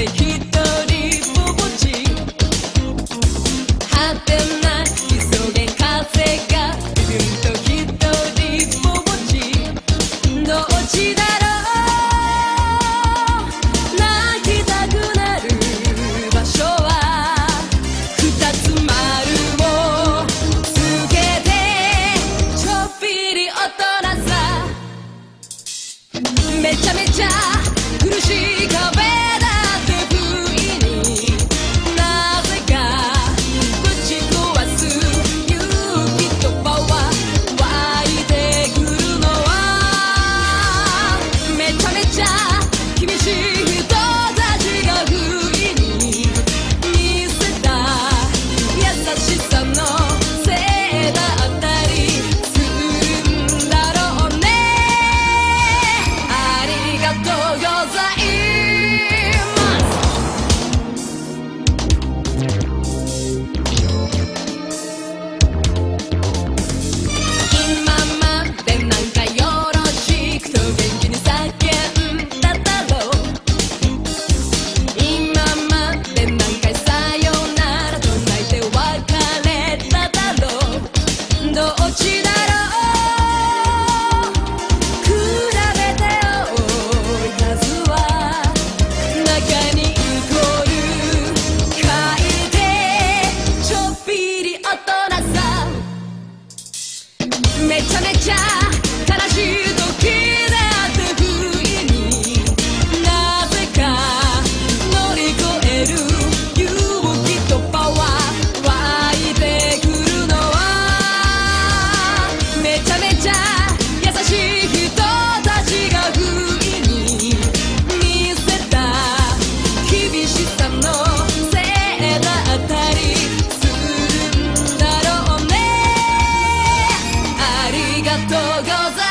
て一人ぼっち果てない磯辺風がビュンとぼっちどっちだろうなきたくなるばしょは二つ丸をつけてちょっぴりおとなさめちゃめちゃとございます。